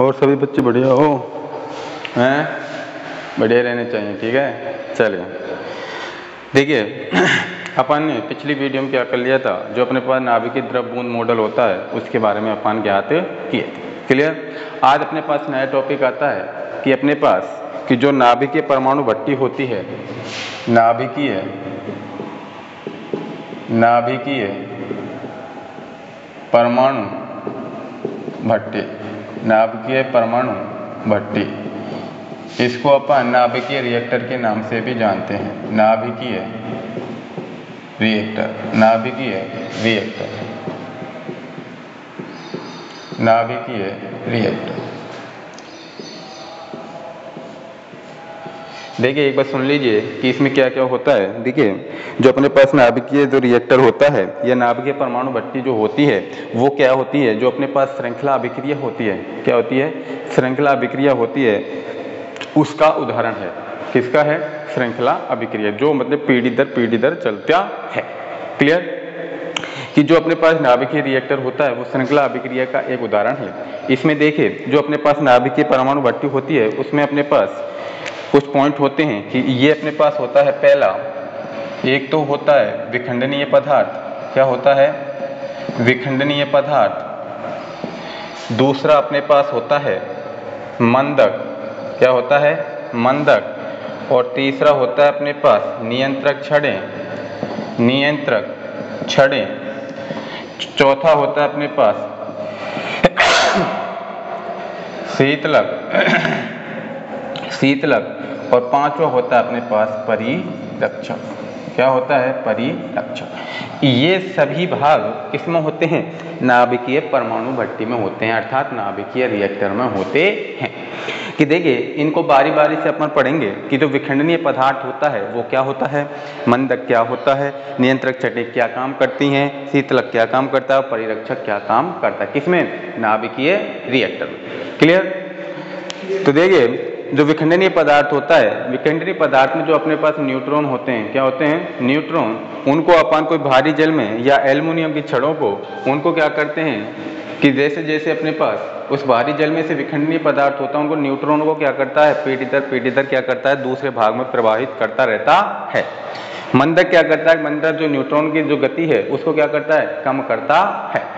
और सभी बच्चे बढ़िया हो, हैं? बढ़िया रहने चाहिए, ठीक है? चलिए। देखिए, अपन ने पिछली वीडियो में क्या कर लिया था? जो अपने पास नाभिकीय द्रव बूंद मॉडल होता है, उसके बारे में अपन ज्ञात किए क्लियर आज अपने पास नया टॉपिक आता है कि अपने पास कि जो नाभिकीय परमाणु भट्टी होती है, नाभिकीय नाभिकीय परमाणु भट्टी। नाभिकीय परमाणु भट्टी। इसको अपन नाभिकीय रिएक्टर के नाम से भी जानते हैं। नाभिकीय रिएक्टर नाभिकीय रिएक्टर नाभिकीय रिएक्टर देखिए, एक बार सुन लीजिए कि इसमें क्या क्या होता है। देखिए, जो अपने पास नाभिकीय जो रिएक्टर होता है, या नाभिकीय परमाणु भट्टी जो होती है, वो क्या होती है? जो अपने पास श्रृंखला अभिक्रिया होती है, क्या होती है? श्रृंखला अभिक्रिया होती है, उसका उदाहरण है। किसका है? श्रृंखला अभिक्रिया, जो मतलब पीढ़ी दर पीढ़ी दर चलता है। क्लियर कि जो अपने पास नाभिकीय रिएक्टर होता है, वो श्रृंखला अभिक्रिया का एक उदाहरण है। इसमें देखिए, जो अपने पास नाभिकीय परमाणु भट्टी होती है, उसमें अपने पास कुछ पॉइंट होते हैं कि ये अपने पास होता है पहला। एक तो होता है विखंडनीय पदार्थ। क्या होता है? विखंडनीय पदार्थ। दूसरा अपने पास होता है मंदक। क्या होता है? मंदक। और तीसरा होता है अपने पास नियंत्रक छड़े। नियंत्रक छड़े। चौथा होता है अपने पास शीतलक। शीतलक और पांचवा होता है अपने पास परिरक्षक। क्या होता है? परिरक्षक। ये सभी भाग किसमें होते हैं? नाभिकीय परमाणु भट्टी में होते हैं, अर्थात नाभिकीय रिएक्टर में होते हैं। कि देखिए, इनको बारी बारी से अपन पढ़ेंगे कि जो विखंडनीय पदार्थ होता है, वो क्या होता है? मंदक क्या होता है? नियंत्रक छटे क्या काम करती हैं? शीतलक क्या काम करता है? परिरक्षक क्या काम करता है? किसमें? नाभिकीय रिएक्टर क्लियर तो देखिए जो विखंडनीय पदार्थ होता है, विखंडनीय पदार्थ में जो अपने पास न्यूट्रॉन होते हैं, क्या होते हैं? न्यूट्रॉन, उनको अपन कोई भारी जल में या एल्युमिनियम की छड़ों को, उनको क्या करते हैं? कि जैसे जैसे अपने पास उस भारी जल में से विखंडनीय पदार्थ होता है, उनको न्यूट्रॉन को क्या करता है? पीढ़ी इधर पीढ़ी इधर क्या करता है? दूसरे भाग में प्रवाहित करता रहता है। मंदक क्या करता है? मंदक जो न्यूट्रॉन की जो गति है, उसको क्या करता है? कम करता है।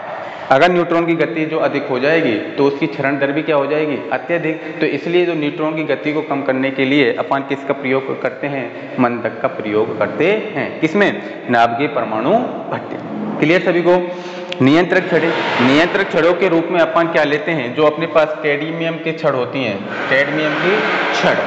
अगर न्यूट्रॉन की गति जो अधिक हो जाएगी तो उसकी क्षरण दर भी क्या हो जाएगी? अत्यधिक। तो इसलिए जो न्यूट्रॉन की गति को कम करने के लिए अपन किसका प्रयोग करते हैं? मंदक का प्रयोग करते हैं। किसमें? नाभिकीय परमाणु भट्टी। क्लियर सभी को? नियंत्रक छड़े। नियंत्रक छड़ों के रूप में अपन क्या लेते हैं? जो अपने पास कैडमियम की छड़ होती हैं। कैडमियम की छड़।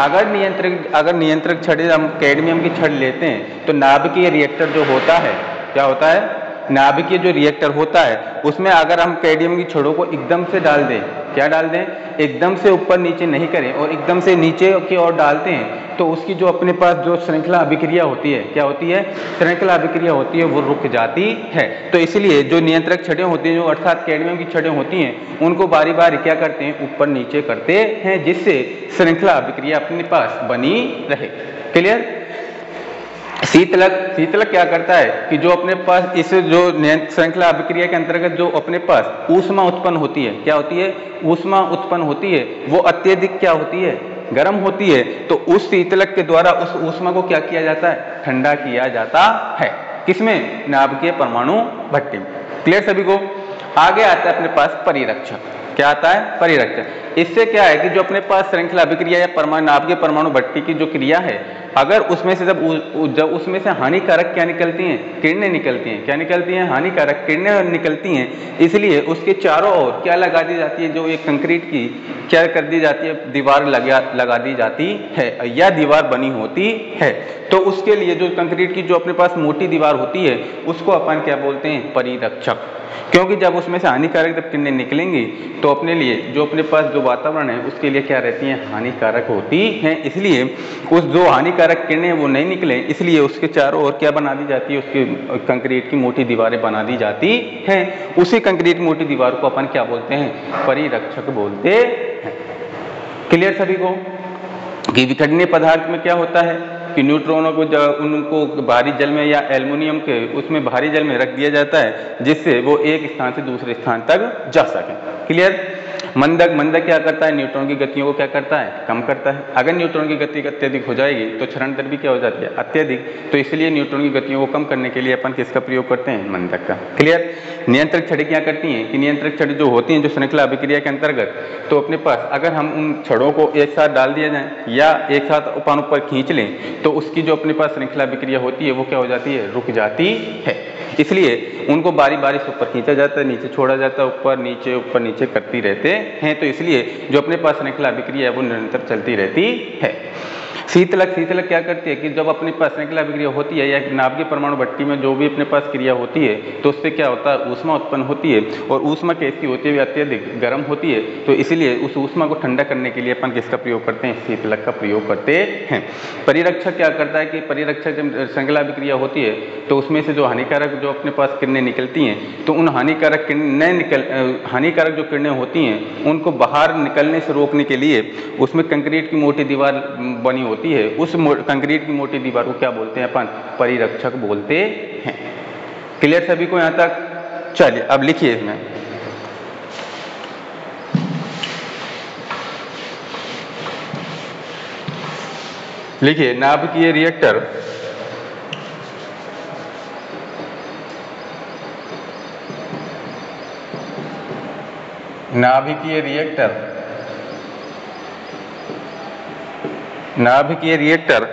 अगर नियंत्रक अगर नियंत्रक छड़े हम कैडमियम की छड़ लेते हैं तो नाभिकीय रिएक्टर जो होता है, क्या होता है? नाभिकीय जो रिएक्टर होता है, उसमें अगर हम कैडियम की छड़ों को एकदम से डाल दें, क्या डाल दें? एकदम से ऊपर नीचे नहीं करें और एकदम से नीचे की ओर डालते हैं तो उसकी जो अपने पास जो श्रृंखला अभिक्रिया होती है, क्या होती है? श्रृंखला अभिक्रिया होती है, वो रुक जाती है। तो इसलिए जो नियंत्रक छड़ें होती हैं, जो अर्थात कैडमियम की छड़ें होती हैं, उनको बारी बारी क्या करते हैं? ऊपर नीचे करते हैं, जिससे श्रृंखला अभिक्रिया अपने पास बनी रहे। क्लियर शीतलक शीतलक क्या करता है कि जो अपने पास, इस जो श्रृंखला अभिक्रिया के अंतर्गत जो अपने पास ऊष्मा उत्पन्न होती है, क्या होती है? ऊष्मा उत्पन्न होती है। वो अत्यधिक क्या होती है? गर्म होती है। तो उस शीतलक के द्वारा उस ऊष्मा को क्या किया जाता है? ठंडा किया जाता है। किसमें? नाभिकीय परमाणु भट्टी में। क्लियर सभी को? आगे आता है अपने पास परिरक्षक। क्या आता है? परिरक्षक। इससे क्या है कि जो अपने पास श्रृंखला अभिक्रिया या परमाणु, नाभिकीय परमाणु भट्टी की जो क्रिया है अगर उसमें से जब जब उसमें से हानिकारक क्या निकलती हैं? किरणें निकलती हैं। क्या निकलती हैं? हानिकारक किरणें निकलती हैं। इसलिए उसके चारों ओर क्या लगा दी जाती है? जो एक कंक्रीट की क्या कर दी जाती है? दीवार लगा लगा दी जाती है। या दीवार बनी होती है। तो उसके लिए जो कंक्रीट की जो अपने पास मोटी दीवार होती है, उसको अपन क्या बोलते हैं, परिरक्षक। क्योंकि जब उसमें से हानिकारक जब किरणें निकलेंगी तो अपने लिए जो अपने पास जो वातावरण है, उसके लिए क्या रहती हैं, हानिकारक होती हैं। इसलिए उस जो हानिकारक किरणें वो नहीं निकले, इसलिए उसके चारों ओर क्या बना दी जाती है, उसकी कंक्रीट की मोटी दीवारें बना दी जाती हैं। उसी कंक्रीट मोटी दीवार को अपन क्या बोलते हैं, परिरक्षक बोलते हैं। क्लियर सभी को? कि विखंडनीय पदार्थ में क्या होता है? कि न्यूट्रॉनों को उनको भारी जल में या एल्युमिनियम के उसमें भारी जल में रख दिया जाता है, जिससे वो एक स्थान से दूसरे स्थान तक जा सकें। क्लियर? मंदक मंदक क्या करता है? न्यूट्रॉन की गतियों को क्या करता है? कम करता है। अगर न्यूट्रॉन की गति अत्यधिक हो जाएगी तो क्षरण दर भी क्या हो जाती है? अत्यधिक। तो इसलिए न्यूट्रॉन की गतियों को कम करने के लिए अपन किसका प्रयोग करते हैं? मंदक का। क्लियर नियंत्रक छड़ी क्या करती हैं? कि नियंत्रक छड़ी जो होती हैं, जो श्रृंखला अभिक्रिया के अंतर्गत तो अपने पास अगर हम उन छड़ों को एक साथ डाल दिया जाए या एक साथ उपान ऊपर खींच लें तो उसकी जो अपने पास श्रृंखला अभिक्रिया होती है, वो क्या हो जाती है? रुक जाती है। इसलिए उनको बारी बारी से ऊपर खींचा जाता है, नीचे छोड़ा जाता है, ऊपर, नीचे ऊपर, नीचे करती रहते हैं। तो इसलिए जो अपने पास श्रृंखला अभिक्रिया है, वो निरंतर चलती रहती है। शीतलक शीतलक क्या करती है कि जब अपने पास श्रृंखला अभिक्रिया होती है या नाभिकीय परमाणु भट्टी में जो भी अपने पास क्रिया होती है तो उससे क्या होता है? ऊष्मा उत्पन्न होती है और ऊष्मा कैसी होती है? अत्यधिक गर्म होती है। तो इसलिए उस ऊष्मा को ठंडा करने के लिए अपन किसका प्रयोग करते हैं? शीतलक का प्रयोग करते हैं। परिरक्षक क्या करता है कि परिरक्षक जब श्रृंखला अभिक्रिया होती है तो उसमें से जो हानिकारक जो अपने पास किरणें निकलती हैं तो उन हानिकारक किरणें निकल हानिकारक जो किरणें होती हैं, उनको बाहर निकलने से रोकने के लिए उसमें कंक्रीट की मोटी दीवार बनी होती है। उस कंक्रीट की मोटी दीवार को क्या बोलते हैं अपन? परिरक्षक बोलते हैं। क्लियर सभी को यहाँ तक? चलिए, अब लिखिए इसमें। लिखिए, नाभिकीय रिएक्टर नाभिकीय रिएक्टर नाभिकीय रिएक्टर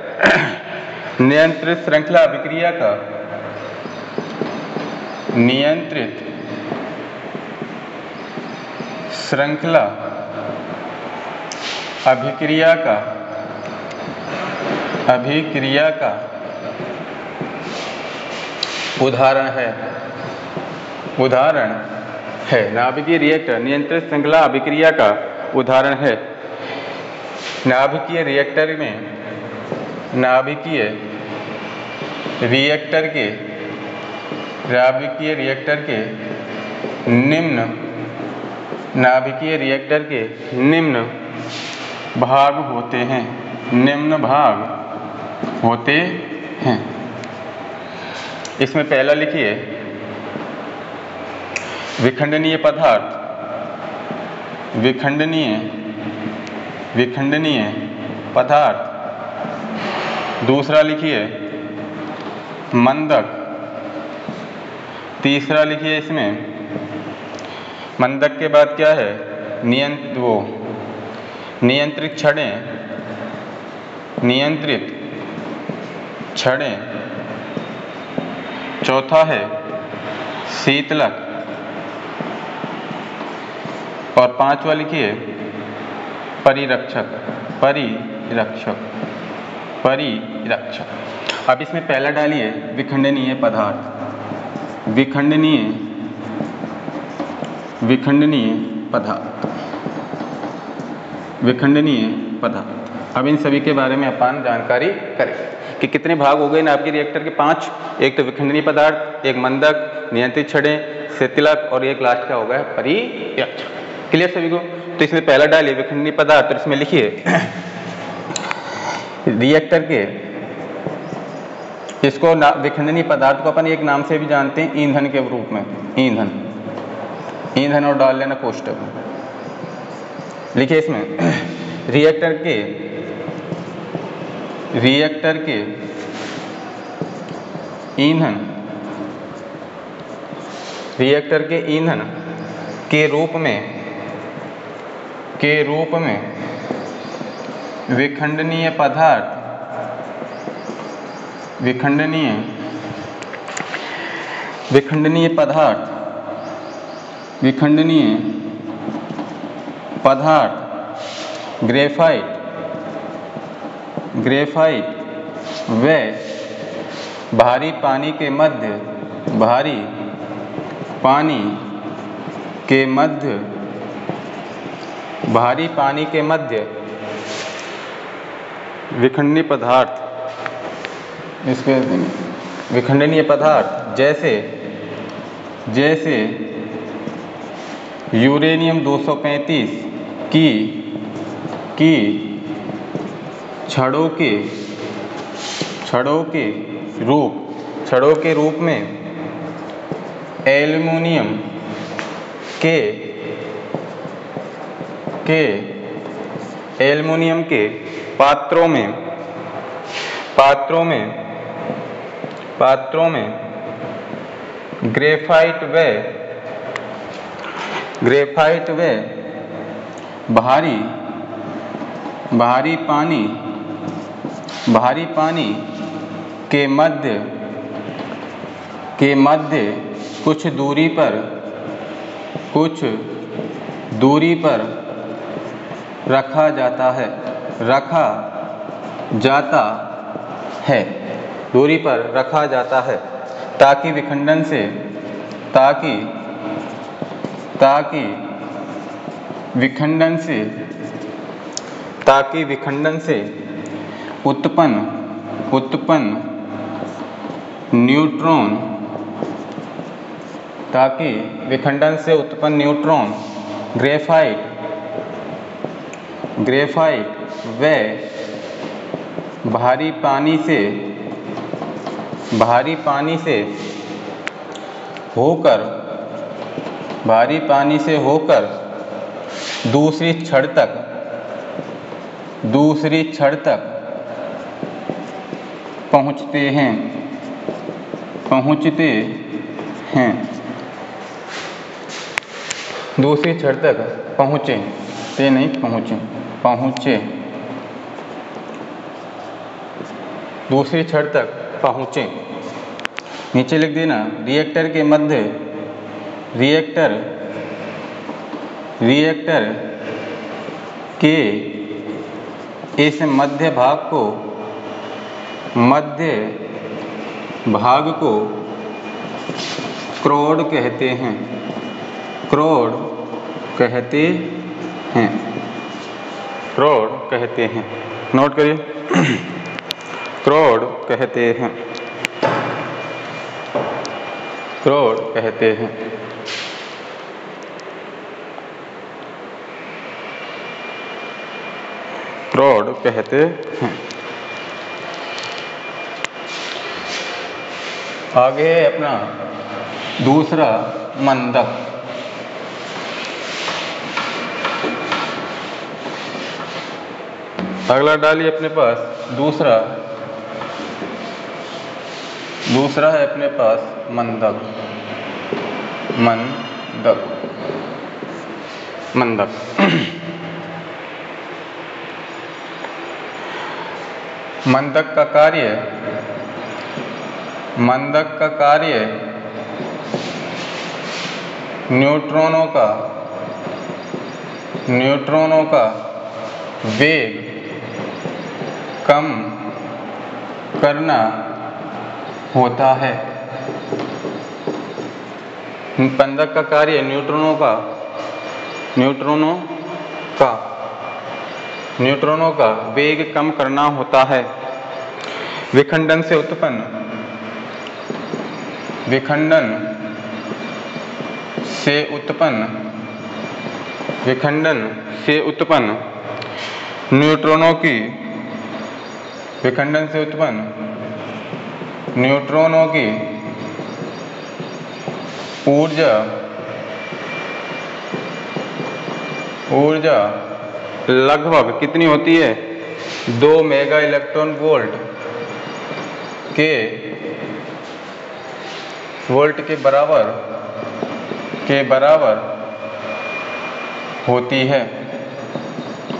नियंत्रित श्रृंखला अभिक्रिया का नियंत्रित श्रृंखला अभिक्रिया का अभिक्रिया का उदाहरण है। उदाहरण है। नाभिकीय रिएक्टर नियंत्रित श्रृंखला अभिक्रिया का उदाहरण है। नाभिकीय रिएक्टर में नाभिकीय रिएक्टर के, नाभिकीय रिएक्टर के निम्न, नाभिकीय रिएक्टर के निम्न भाग होते हैं। निम्न भाग होते हैं। इसमें पहला लिखिए। विखंडनीय पदार्थ। विखंडनीय विखंडनीय पदार्थ। दूसरा लिखिए, मंदक। तीसरा लिखिए इसमें, मंदक के बाद क्या है? नियंत्र वो, नियंत्रित छड़ें नियंत्रित छड़ें चौथा है, शीतलक। और पांचवा लिखिए परिरक्षक। परिरक्षक। परिरक्षक। अब इसमें पहला डालिए, विखंडनीय पदार्थ। विखंडनीय। विखंडनीय पदार्थ। विखंडनीय पदार्थ। अब इन सभी के बारे में अपन जानकारी करें कि कितने भाग हो गए ना आपके रिएक्टर के पाँच। एक तो विखंडनीय पदार्थ, एक मंदक नियंत्रित छड़े सेतिलक और एक लास्ट का हो गया? परिरक्षक। क्लियर सभी को तो इसमें पहला डालिए विखंडनी पदार्थ, और इसमें लिखिए रिएक्टर के। इसको विखंडनी पदार्थ को अपन एक नाम से भी जानते हैं, ईंधन के रूप में। ईंधन। ईंधन और डाल लेना कोष्टक लिखिए इसमें। रिएक्टर के। रिएक्टर के। ईंधन। रिएक्टर के ईंधन के रूप में के रूप में विखंडनीय पदार्थ, विखंडनीय विखंडनीय पदार्थ विखंडनीय पदार्थ, ग्रेफाइट ग्रेफाइट व भारी पानी के मध्य, भारी पानी के मध्य भारी पानी के मध्य विखंडनीय पदार्थ, इसके विखंडनीय पदार्थ, जैसे जैसे यूरेनियम 235 की की छड़ों के छड़ों के रूप, छड़ों के रूप में एल्युमिनियम के के एल्युमिनियम के पात्रों में पात्रों में पात्रों में ग्रेफाइट व ग्रेफाइट व भारी भारी पानी भारी पानी के मध्य के मध्य कुछ दूरी पर, कुछ दूरी पर रखा जाता है। रखा जाता है। दूरी पर रखा जाता है। ताकि विखंडन से, ताकि ताकि विखंडन से, ताकि विखंडन से उत्पन्न उत्पन्न न्यूट्रॉन, ताकि विखंडन से उत्पन्न न्यूट्रॉन, ग्रेफाइट ग्रेफाइट व भारी पानी से, भारी पानी से होकर, भारी पानी से होकर दूसरी छड़ तक, दूसरी छड़ तक पहुँचते हैं पहुँचते हैं। दूसरी छड़ तक पहुँचे ते नहीं पहुँचे। पहुँचे। दूसरी छड़ तक पहुँचे। नीचे लिख देना रिएक्टर के मध्य रिएक्टर रिएक्टर के इस मध्य भाग को, मध्य भाग को क्रोड कहते हैं। क्रोड कहते हैं। क्रोड कहते हैं। नोट करिए। क्रोड कहते हैं। क्रोड कहते हैं। क्रोड कहते हैं। आगे अपना दूसरा मंदक अगला डालिए अपने पास, दूसरा। दूसरा है अपने पास, मंदक। मंदक। मंदक। मंदक का कार्य, मंदक का कार्य न्यूट्रॉनों का न्यूट्रॉनों का वेग कम करना होता है। पंदक का कार्य न्यूट्रॉनों का न्यूट्रॉनों का न्यूट्रॉनों का वेग कम करना होता है। विखंडन से उत्पन्न। विखंडन से उत्पन्न। विखंडन से उत्पन्न। न्यूट्रॉनों की विखंडन से उत्पन्न। न्यूट्रॉनों की ऊर्जा। ऊर्जा लगभग कितनी होती है? दो मेगा इलेक्ट्रॉन वोल्ट के वोल्ट के बराबर के बराबर होती है।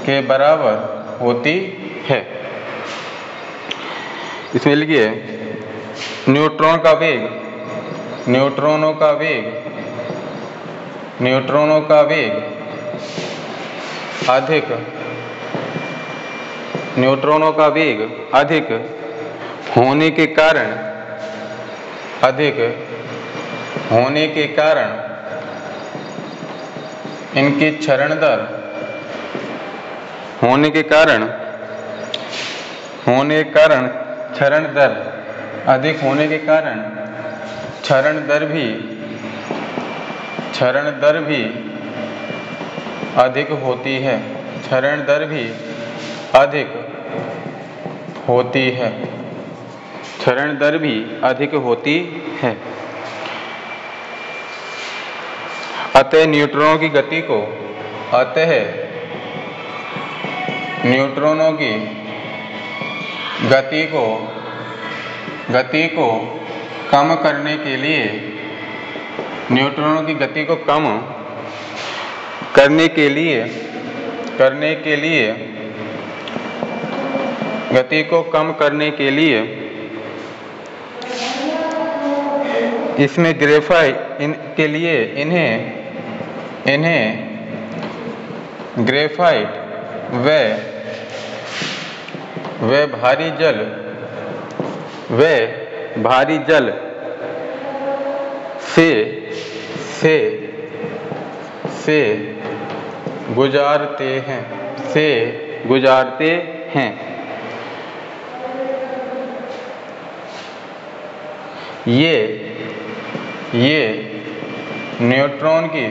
के बराबर होती है। इसमें लिखिए, न्यूट्रॉन का वेग, न्यूट्रॉनों का वेग, न्यूट्रॉनों का वेग अधिक, न्यूट्रॉनों का वेग अधिक होने के कारण, अधिक होने के कारण इनकी क्षरण दर होने के कारण, होने के कारण क्षरण दर अधिक होने के कारण क्षरण दर भी, क्षरण दर भी अधिक होती है। क्षरण दर भी अधिक होती है। क्षरण दर भी अधिक होती है। अतः न्यूट्रॉनों की गति को, अतः न्यूट्रॉनों की गति को गति को कम करने के लिए, न्यूट्रॉनों की गति को कम करने के लिए, करने के लिए, गति को कम करने के लिए, इसमें ग्रेफाइट इन, के लिए इन्हें इन्हें ग्रेफाइट व व भारी जल, व भारी जल, से से से गुजारते हैं, से गुजारते हैं। ये ये न्यूट्रॉन की,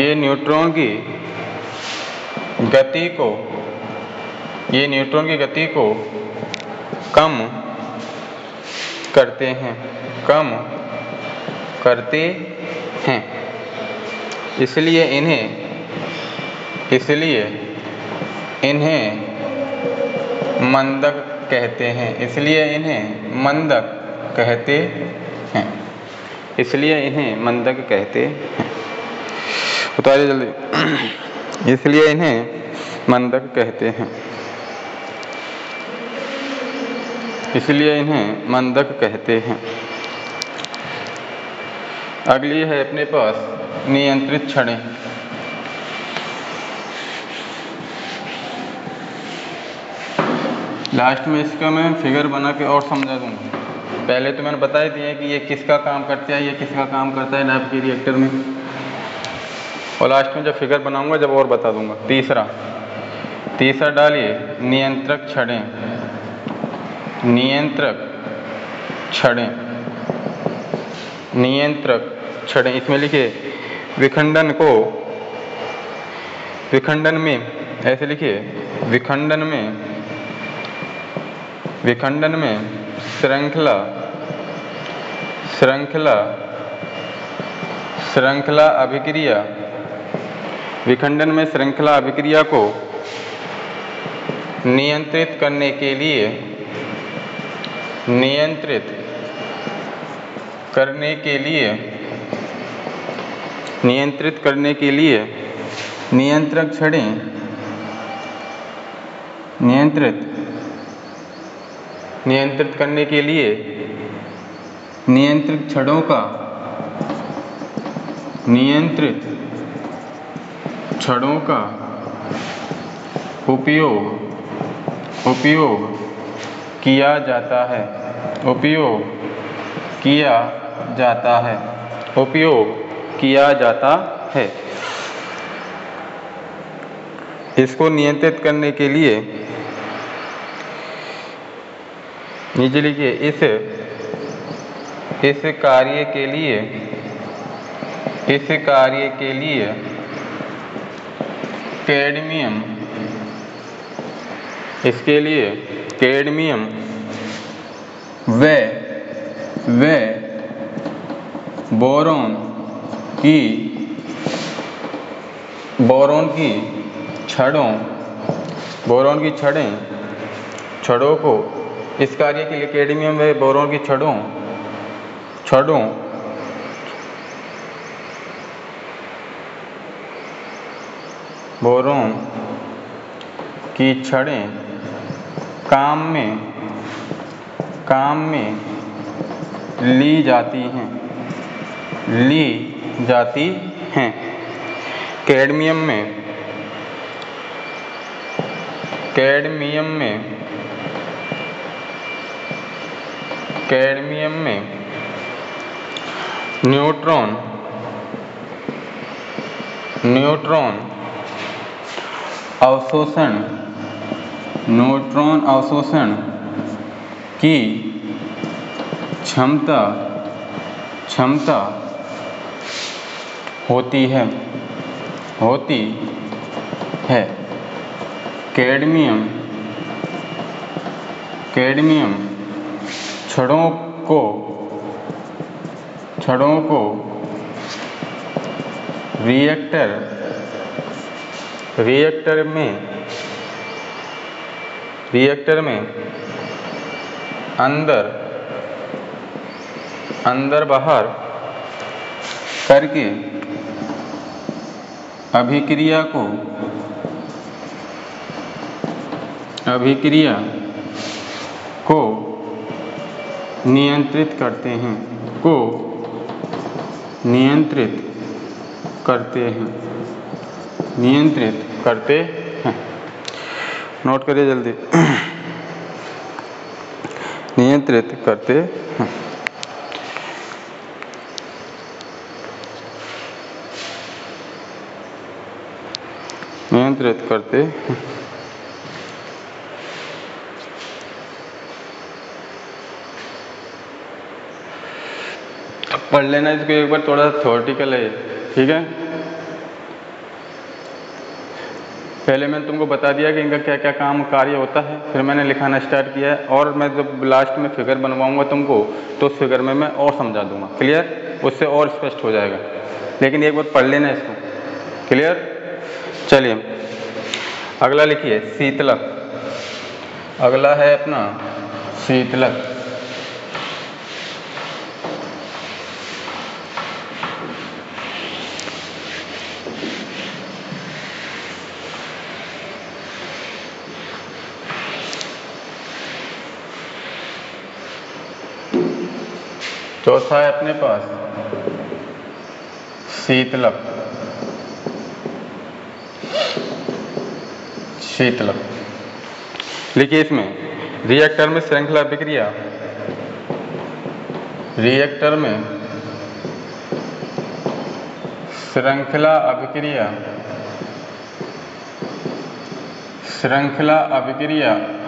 ये न्यूट्रॉन की गति को ये न्यूट्रॉन की गति को कम करते हैं, कम करते हैं। इसलिए इन्हें इसलिए इन्हें मंदक कहते हैं। इसलिए इन्हें मंदक कहते हैं। इसलिए इन्हें मंदक कहते हैं। उतारिए जल्दी। इसलिए इन्हें मंदक कहते हैं। इसलिए इन्हें मंदक कहते हैं। अगली है अपने पास नियंत्रित क्षणें। लास्ट में इसका मैं फिगर बना के और समझा दूँगा पहले तो मैंने बता ही दिया कि ये किसका काम करता है, ये किसका काम करता है नैब के रिएक्टर में। और लास्ट में जब फिगर बनाऊँगा, जब और बता दूँगा। तीसरा तीसरा डालिए नियंत्रक छड़ें नियंत्रक छड़ें। नियंत्रक छड़ें। इसमें लिखिए विखंडन को, विखंडन में, ऐसे लिखिए विखंडन में विखंडन में श्रृंखला श्रृंखला श्रृंखला अभिक्रिया, विखंडन में श्रृंखला अभिक्रिया को नियंत्रित करने के लिए नियंत्रित करने के लिए, नियंत्रित करने के लिए नियंत्रक छड़ें। नियंत्रित। नियंत्रित करने के लिए नियंत्रित छड़ों का नियंत्रित छड़ों का उपयोग उपयोग किया जाता है। उपयोग किया जाता है। उपयोग किया जाता है। इसको नियंत्रित करने के लिए नीचे लिखिए, इस इस कार्य के लिए, इस कार्य के लिए कैडमियम, इसके लिए कैडमियम व व, बोरोन की बोरोन की छड़ों, बोरोन की छड़ें, छड़ों को, इस कार्य के लिए कैडमियम व बोरोन की छड़ों छड़ों, बोरोन की छड़ें काम में काम में ली जाती हैं। ली जाती हैं। कैडमियम में कैडमियम में कैडमियम में न्यूट्रॉन न्यूट्रॉन अवशोषण न्यूट्रॉन अवशोषण की क्षमता क्षमता होती है होती है। कैडमियम कैडमियम छड़ों को छड़ों को रिएक्टर रिएक्टर में रिएक्टर में अंदर अंदर बाहर करके अभिक्रिया को अभिक्रिया को नियंत्रित करते हैं, को नियंत्रित करते हैं, नियंत्रित करते हैं। नोट करिए जल्दी। नियंत्रित करते हैं। नियंत्रित करते पढ़ लेना इसको एक बार थोड़ा सा थोटिकल है ठीक है? पहले मैंने तुमको बता दिया कि इनका क्या क्या काम कार्य होता है, फिर मैंने लिखाना स्टार्ट किया है और मैं जब लास्ट में फिगर बनवाऊँगा तुमको तो उस फिगर में मैं और समझा दूँगा। क्लियर उससे और स्पष्ट हो जाएगा। लेकिन एक बार पढ़ लेना इसको। क्लियर चलिए। अगला लिखिए, शीतलक। अगला है अपना शीतलक। चौथा है अपने पास। शीतलक। शीतलक। लिखिए इसमें रिएक्टर में श्रृंखला अभिक्रिया रिएक्टर में श्रृंखला अभिक्रिया। श्रृंखला अभिक्रिया।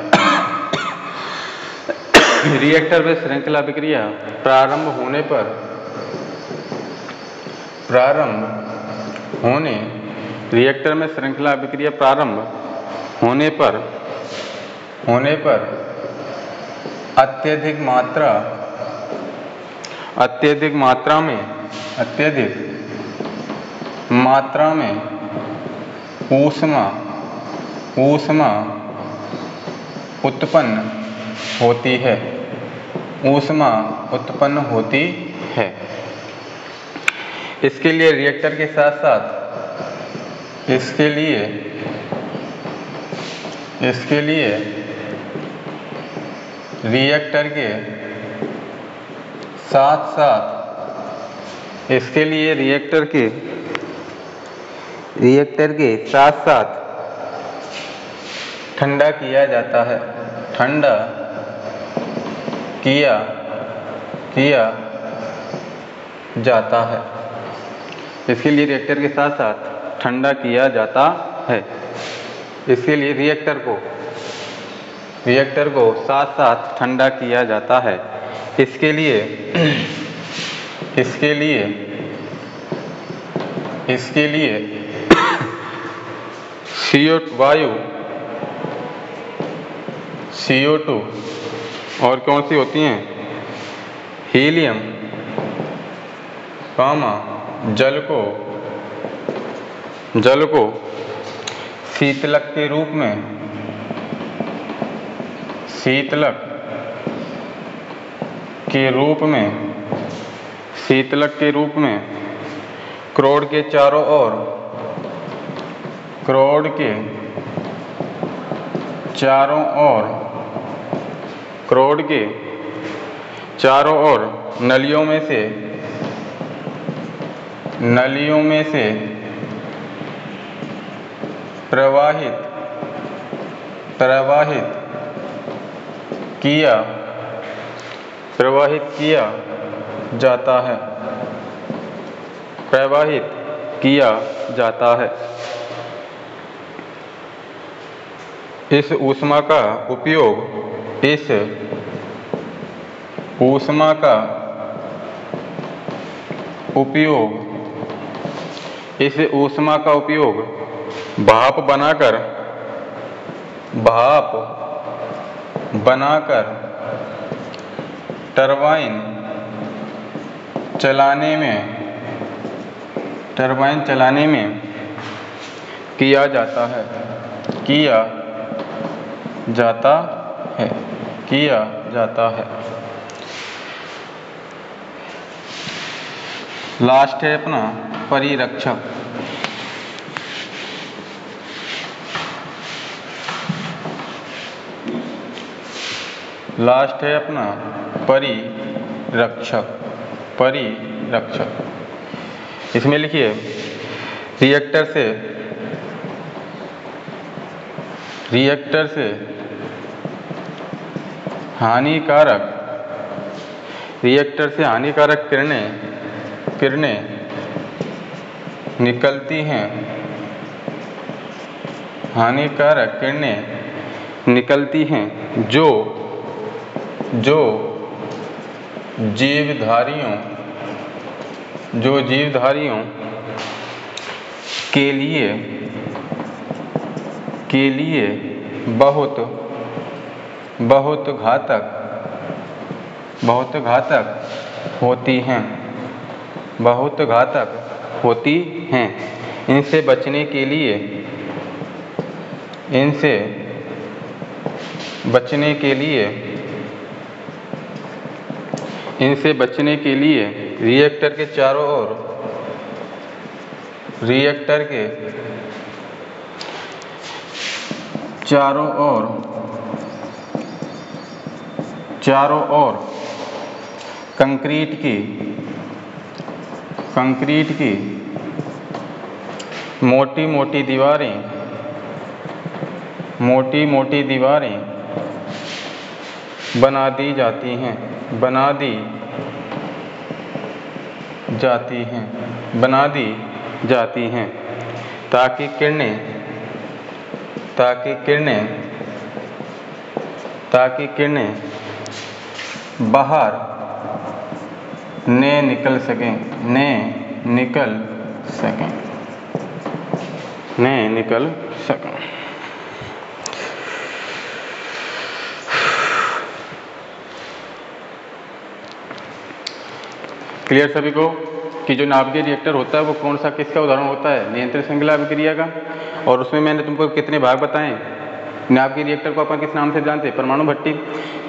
रिएक्टर में श्रृंखला अभिक्रिया प्रारंभ होने पर प्रारंभ होने रिएक्टर में श्रृंखला अभिक्रिया प्रारंभ होने पर होने पर अत्यधिक मात्रा अत्यधिक मात्रा में, अत्यधिक मात्रा में ऊष्मा ऊष्मा उत्पन्न होती है। ऊष्मा उत्पन्न होती है। इसके लिए रिएक्टर के साथ साथ इसके लिए इसके लिए रिएक्टर के साथ साथ इसके लिए रिएक्टर के रिएक्टर के साथ साथ ठंडा किया जाता है। ठंडा किया किया जाता है। इसके लिए रिएक्टर के साथ साथ ठंडा किया जाता है। इसके लिए रिएक्टर को रिएक्टर को साथ साथ ठंडा किया जाता है। इसके लिए इसके लिए इसके लिए CO वायु, CO2 और कौन सी होती हैं? हीलियम कामा जल को जल को शीतलक के रूप में। शीतलक के रूप में। शीतलक के रूप में। क्रोड के चारों ओर। क्रोड के चारों ओर। क्रोड के चारों ओर नलियों में से, नलियों में से प्रवाहित प्रवाहित किया प्रवाहित किया जाता है। प्रवाहित किया जाता है। इस ऊष्मा का उपयोग इस ऊष्मा का उपयोग, इस ऊष्मा का उपयोग भाप बनाकर भाप बनाकर टरबाइन चलाने में, टरबाइन चलाने में किया जाता है, किया जाता है, किया जाता है। लास्ट है अपना, परिरक्षक। लास्ट है अपना, परिरक्षक। परिरक्षक। इसमें लिखिए रिएक्टर से रिएक्टर से हानिकारक। रिएक्टर से हानिकारक किरणें किरणें निकलती हैं। हानिकारक किरणें निकलती हैं जो जो जीवधारियों जो जीवधारियों के लिए के लिए बहुत बहुत घातक बहुत घातक होती हैं। बहुत घातक होती हैं। इनसे बचने के लिए, इनसे बचने के लिए, इनसे बचने के लिए रिएक्टर के चारों ओर रिएक्टर के चारों ओर चारों ओर कंक्रीट की कंक्रीट की मोटी मोटी दीवारें मोटी मोटी दीवारें बना दी जाती हैं, बना दी जाती हैं, बना दी जाती हैं, ताकि किरणें ताकि किरणें ताकि किरणें बाहर ने निकल सकें, ने निकल सकें। ने निकल सकें। क्लियर सभी को कि जो नाभिकीय रिएक्टर होता है, वो कौन सा किसका उदाहरण होता है? नियंत्रित श्रृंखला अभिक्रिया का। और उसमें मैंने तुमको कितने भाग बताए? नाभिकीय रिएक्टर को अपन किस नाम से जानते हैं? परमाणु भट्टी।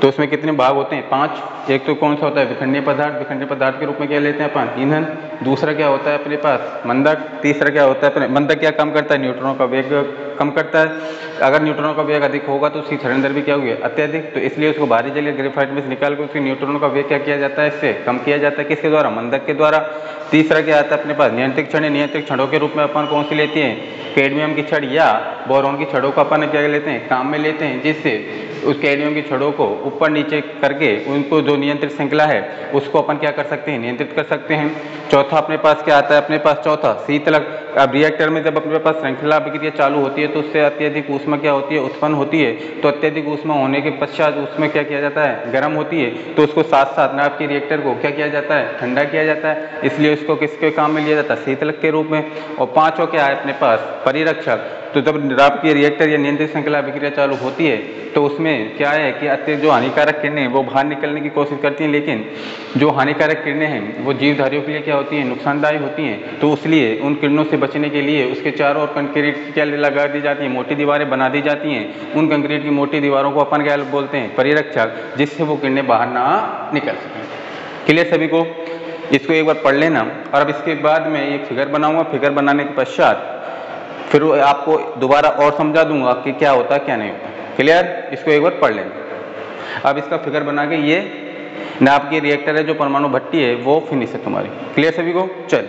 तो उसमें कितने भाग होते हैं? पाँच। एक तो कौन सा होता है? विखंडीय पदार्थ। विखंडीय पदार्थ के रूप में क्या लेते हैं अपन? ईंधन। दूसरा क्या होता है अपने पास? मंदक। तीसरा क्या होता है अपने मंदक क्या काम करता है? न्यूट्रॉनों का वेग कम करता है। अगर न्यूट्रॉन का वेग अधिक होगा तो उसकी क्षरण भी क्या हुई अत्यधिक। तो इसलिए उसको भारी जलीय ग्रेफाइट में से निकाल के उसके न्यूट्रॉन का वेग क्या किया जाता है? इससे कम किया जाता है। किसके द्वारा? मंदक के द्वारा। तीसरा क्या आता है? अपने पास नियंत्रित क्षण नियंत्रित क्षणों के रूप में अपन कौन सी लेते हैं? कैडमियम की छड़ या बोरोन की छड़ों को अपन क्या लेते हैं? काम में लेते हैं, जिससे उस कैडमियम की छड़ों को ऊपर नीचे करके उनको जो नियंत्रित श्रृंखला है, उसको अपन क्या कर सकते हैं? नियंत्रित कर सकते हैं। चौथा अपने पास क्या आता है? अपने पास चौथा शीतलक। अब रिएक्टर में जब अपने पास श्रृंखला अभिक्रिया चालू होती है तो उससे अत्यधिक ऊष्मा क्या होती है? उत्पन्न होती है। तो अत्यधिक ऊष्मा होने के पश्चात उसमें क्या किया जाता है? गर्म होती है। तो उसको साथ साथ में आपके रिएक्टर को क्या किया जाता है? ठंडा किया जाता है। इसलिए उसको किसके काम में लिया जाता है? शीतलक के रूप में। और पाँचों क्या है अपने पास? परिरक्षक। तो जब आपकी रिएक्टर या नियंत्रित श्रृंखला अभिक्रिया चालू होती है तो उसमें क्या है कि अत्यधिक जो हानिकारक किरणें हैं, वो बाहर निकलने की कोशिश करती हैं, लेकिन जो हानिकारक किरणें हैं, वो जीवधारियों के लिए क्या होती हैं? नुकसानदायी होती हैं। तो इसलिए उन किरणों से बचने के लिए उसके चारों ओर कंक्रीट क्या लगा दी जाती है, मोटी दीवारें बना दी जाती हैं। उन कंक्रीट की मोटी दीवारों को अपन क्या बोलते हैं? परिरक्षक जिससे वो किरणें बाहर ना निकल सकें। क्लियर सभी को? इसको एक बार पढ़ लेना। और अब इसके बाद मैं एक फिगर बनाऊँगा। फिगर बनाने के पश्चात फिर आपको दोबारा और समझा दूँगा कि क्या होता है क्या नहीं होता। क्लियर इसको एक बार पढ़ लेंगे अब इसका फिगर बना के ये, ना आपकी रिएक्टर है, जो परमाणु भट्टी है, वो फिनिश है तुम्हारी। क्लियर सभी को? चल।